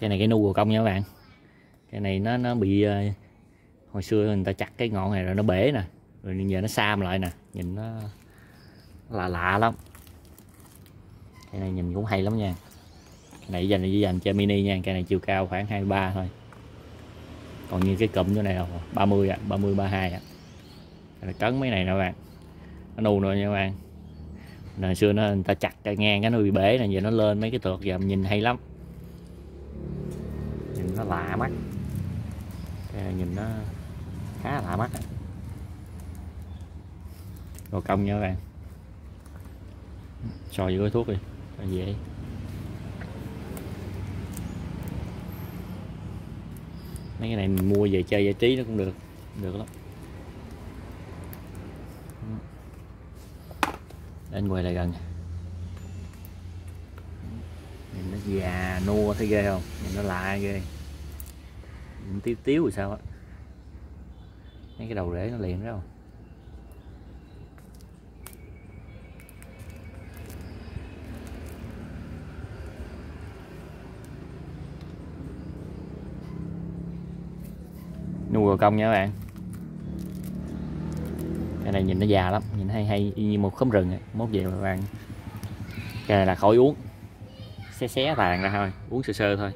cái này cái nu của công nha các bạn. Cái này nó nó bị ờ, hồi xưa người ta chặt cái ngọn này rồi nó bể nè. Rồi giờ nó sam lại nè. Nhìn nó lạ lạ lắm. Cái này nhìn cũng hay lắm nha. Cái này dành chỉ dành cho mini nha. Cái này chiều cao khoảng 23 thôi. Còn như cái cụm chỗ này là 30 à 30 32 à. Cái này cấn mấy này nè bạn. Nó nu rồi nha các bạn. Hồi xưa nó, người ta chặt cái ngang cái nó bị bể này giờ nó lên mấy cái tược, giờ nhìn hay lắm nó lạ mắt. Cái này nhìn nó khá lạ mắt. Đồ công nha các bạn. So với gói thuốc đi, cho dễ. Mấy cái này mình mua về chơi giải trí nó cũng được được lắm. Anh quay lại gần. Nhìn nó già, nua thấy ghê không? Nhìn nó lạ ghê nhìn tiếu tiếu rồi sao á? Mấy cái đầu rễ nó liền đó. Không nuôi gò công nha các bạn. Cái này nhìn nó già lắm, nhìn hay hay y như một khóm rừng ấy. mốt về các bạn. Cái này là khỏi uống. Xé xé tàn ra thôi, uống sơ sơ thôi.